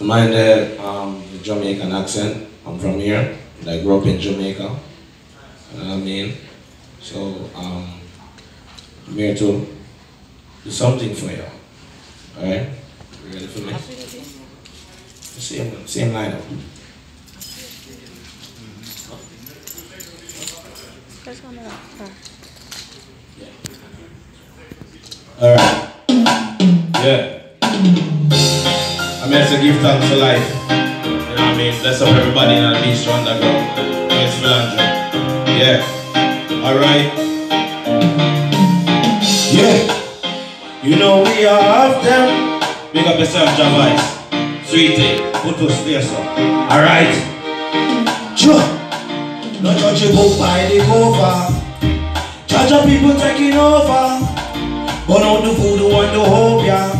Mind the, um, the Jamaican accent. I'm from here. I grew up in Jamaica. You know I mean? So um, I'm here to do something for you. Alright? You ready for me? Same, same lineup. Alright. Yeah. I'm here to give thanks to life. You know what I mean? Bless up everybody in the Bistro Underground. It's Philandru. Yeah. Alright. Yeah. You know we are of them. Big up yourself, Javice. Sweetie. Put us there, so. Alright. Sure. No judge a book by the cover. Judge people taking over. Burn out the and the hope, yeah.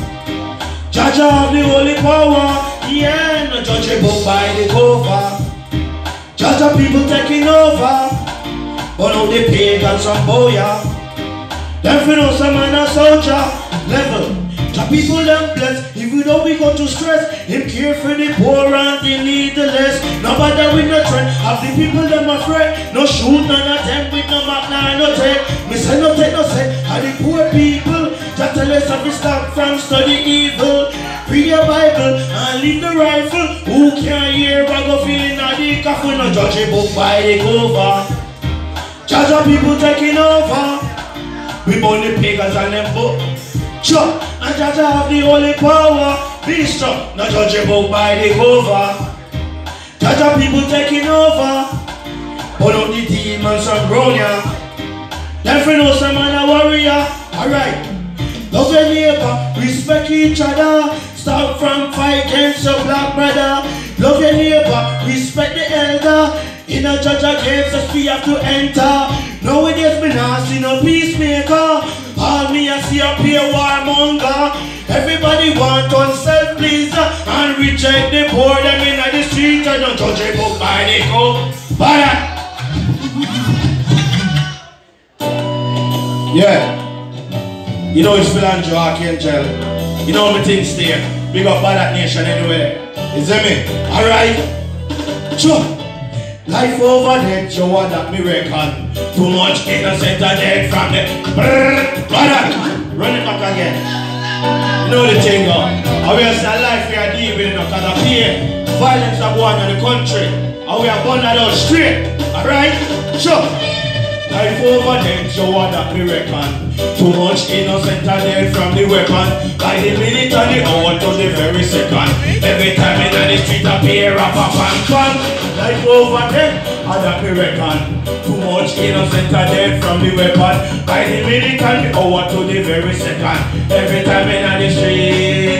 Judge of the holy power. Yeah, no judge a book by the cover. Judge of people taking over. Burn out the pagans and boya. Them for know some man a soldier level. The people them blessed, even though we go to stress, him care for the poor and the needless. Nobody with no trend, have the people them afraid. No shoot, none of them with no mark, none no take. Me say no take, no say, and the poor people, just tell us how to stop from study evil. Read your Bible and leave the rifle. Who can hear what go feeling at the coffin? No judge a book by the cover. Judge of people taking over. We born the pagans and them book. Sure, and judge have the holy power. Be strong, not judge a book by the cover. Judge of people taking over. Put out the demons and grown ya. Them friend know some man a warrior. Alright. Love neighbor, respect each other. Stop from fight against your black brother. Love your neighbor, respect the elder. In a judge against us, we have to enter. Nowadays, me not see no peacemaker. All me I see up here warmonger. Everybody want on self pleaser and reject the poor them in the street. I don't judge a book by the coat. Yeah. You know it's Philandru Archangel. You know me things stay. Big up Baddatt Nation anyway. You see me? Alright? Sure. Life over there, you want that me reckon. Too much innocent and dead from the brrrr. Run it back again. You know the thing, uh. Obviously, life we are dealing with, because of fear, violence are going on in the country. And we are born out straight. Alright? Sure. Life over you want that me reckon. Too much innocent and dead from the weapon. By the minute and the hour to the very second. Every time in the street appear a pop and pan. Life over there, and that me reckon. Too much innocent and dead from the weapon. By the minute and the hour to the very second. Every time in the street.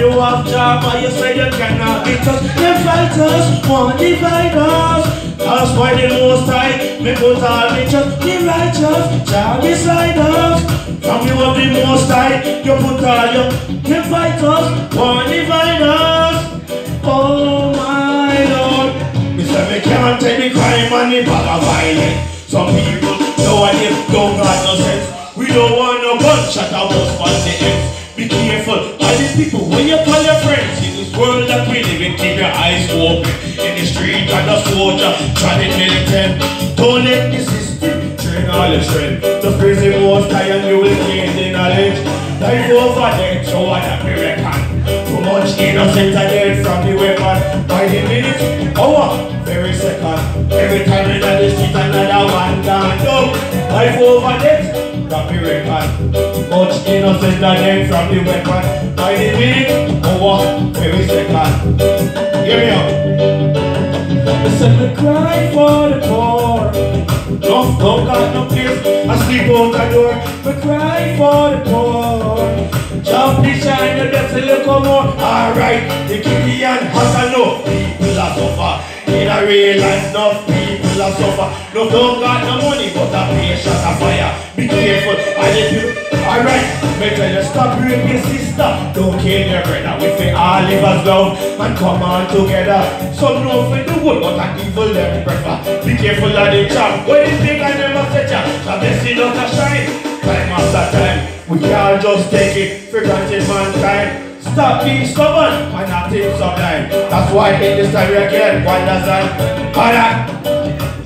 You have job and you say you cannot? Beat us Them fighters want divide us. That's why the most high Me put all me trust The righteous shall beside us. From you have the most high You put all your Them fighters want divide us. Oh my Lord. Me say me can't take the crime and the bag of violence. Some people know I don't got no sense. We don't want no gunshot of us on the ends be careful, all these people, when you call your friends In this world that we live in, keep your eyes open. In the street, and the soldier, to militant Don't let the system train all your strength. The prison most high and you will gain the knowledge. Life over there, so what a miracle. Too much innocent are dead from the weapon. By the minute, hour, very second. Every time in the street, another one down. Life over there, that miracle much innocent are dead from the weapon By the minute, hour, every second Hear me out said me cry for the poor don't got no place I sleep out the door Me cry for the poor Jump the shine, you just a little more Alright, the kitty and and no People are suffer In a real life, enough people are suffer No don't got no money, but a patient a fire. Be careful, I let you Alright, me tell you stop raping sister. Don't kill your brother We fi all live as love And come on together. Some know fi do good But a evil them prefer. Be careful of the job When it's big and them a set ya? The blessing out a shine. Time after time We all just take it for granted mankind. Stop being stubborn and not think sublime. That's why in this time again, does that? Cut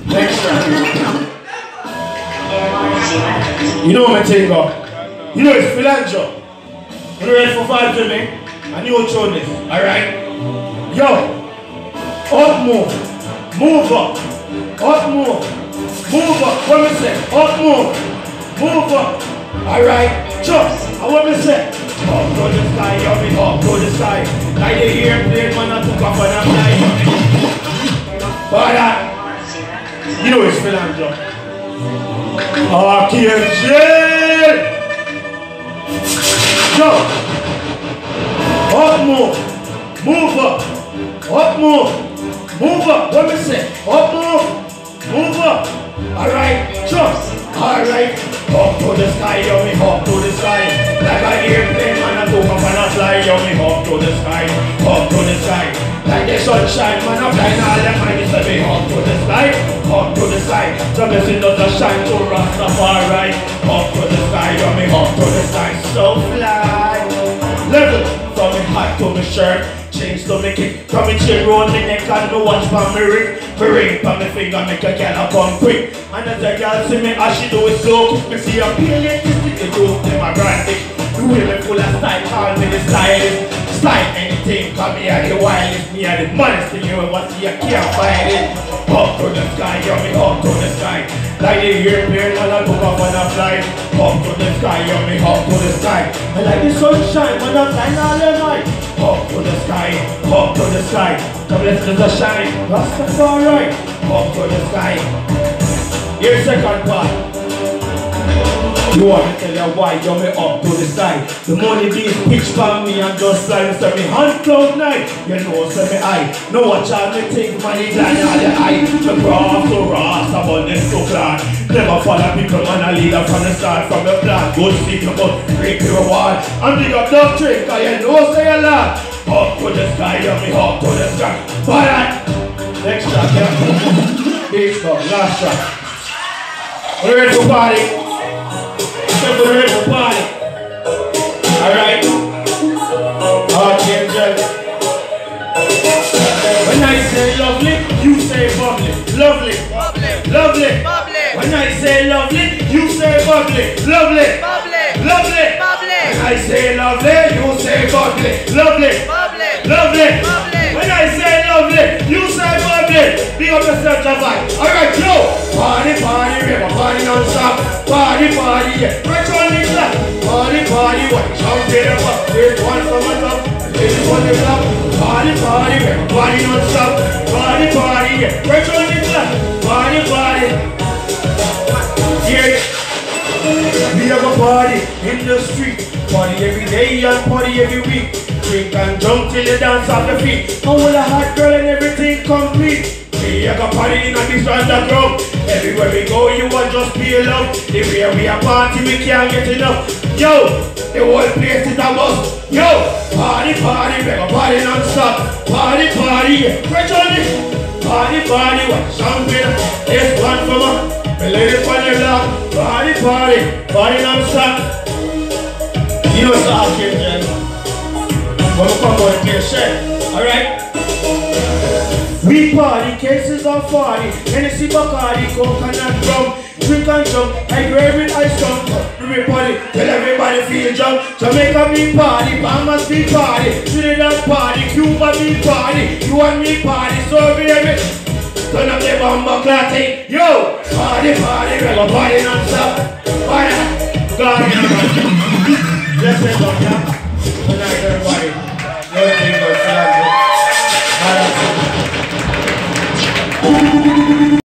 Next track. You know what i'm thing, You know it's Philandru. You ready for five to me? And you show this, alright? Yo, up move, move up, up move, move up. What me say? Up move, move up. Alright, jump. I want me say. Up to the sky, yo, me up to the sky. Like the airplane, man, I took off and I'm flying. But that, you know it's Philandru. Archangel! Jump. Up move, move up. Up move. Move up. What me say? Up move. Move up. Alright. Jump. Alright. Up to the sky, yo me up to the sky. Like an airplane, man, I go up and I fly, yo me up to the sky. Up to the sky. Like the sunshine, man, I blind all the mind is me up to the sky. Up to the sky. The blessing does shine to Rastafari. Up to the sky, yo me up to the sky. So fly. Level from me hat to me shirt chains to make it From me chain round me neck and me watch from me ring Me ring from me finger make a girl a come quick And as a girl see me as she do it slow Me see a pale it stick it to them a grand dick The me full of style call me the stylist Slide anything come here the wildest Me are the maddest thing you ever see I can't find it Up to the sky, yo me up to the sky Like the airplane when I look up and I fly Up to the sky, yo me up to the sky I like the sunshine when I fly all the night up to the sky, up to the sky. Come let's let the shine. Rastafari, up to the sky. Here's second part. You want me tell you why you're me up to the sky The money these pitch for me and just slide Say me hand cloud night. You know say me I No watch out me take money blind all the eye Me cross to ras about this to clan Never follow people man a leader from the start. From the plan good seek about your wall. And big up doctrine cause you know say a lot. Up to the sky you me up to the sky. Fire! Next track yeah. Big last track. Ready for party? Lovely, you say bubbly. Lovely. Lovely. When I say lovely, you say bubbly. Lovely. Bubbly. Lovely. Bubbly. When I say lovely, you say bubbly. Lovely. Bubbly. Lovely. When I say lovely, you say bubbly. Be up yourself, Javai. Alright, yo. Party, party, river, party non-stop. Party, party, yeah. Right on the clock. Party, party, what? Champion up. There's one from the top. This is on the block. Party, party, river, party non-stop. Party, party, yeah. Right on the clock. Party, party. Yeah. We have a party in the street. Party every day and party every week. Drink and jump till you dance off your feet. And with a hot girl and everything complete. We a go party in a this underground. Everywhere we go, you want just be love. If we are we a party, we can't get enough. Yo, the whole place is a bust. Yo, party, party, we go party non-stop. Party, party, fresh on it. Party, party, what champagne? There's one for me. The lady on the block. Party, party, party non-stop. You know it's all Jen. When we come out and play a set, alright? We party, cases of 40 Hennessy, Bacardi, coconut rum. Drink and jump, I grab it, I stump party, tell everybody feel jump. Jamaica me party, Bahamas me party Trinidad party, Cuba me party You and me party, so baby Turn up the bomba clatting Yo, party, party, reggae party non-stop. Party, God, yes, yes, yeah